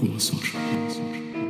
Kursor. Kursor.